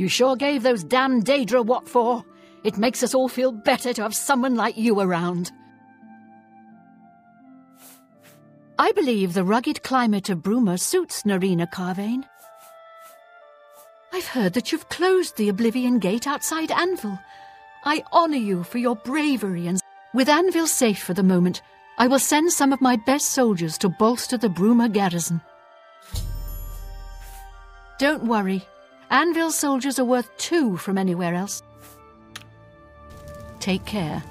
You sure gave those damn Daedra what for. It makes us all feel better to have someone like you around. I believe the rugged climate of Bruma suits Narina Carvain. I've heard that you've closed the Oblivion Gate outside Anvil. I honor you for your bravery and... With Anvil safe for the moment, I will send some of my best soldiers to bolster the Bruma garrison. Don't worry. Anvil soldiers are worth two from anywhere else. Take care.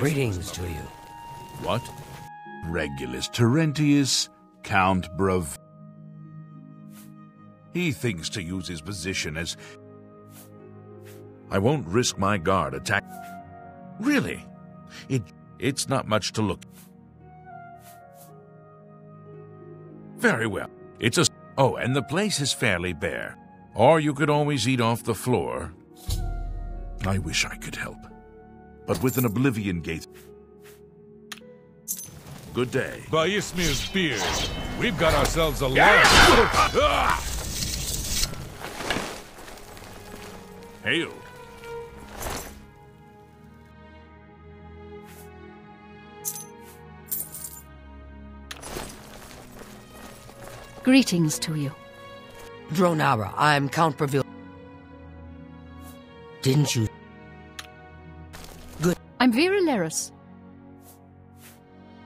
Greetings to you. What? Regulus Terentius, Count Brav. He thinks to use his position as. I won't risk my guard attack. Really? It it's not much to look. Very well. It's a Oh, and the place is fairly bare. Or you could always eat off the floor. I wish I could help. But with an Oblivion Gate. Good day. By Ysmir's beard, we've got ourselves a lot. Hail! Greetings to you. Dronara, I'm Count Bravil. Didn't you? I'm Vera Leris.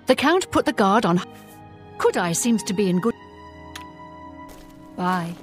The Count put the guard on. Kud-Ei seems to be in good. Bye.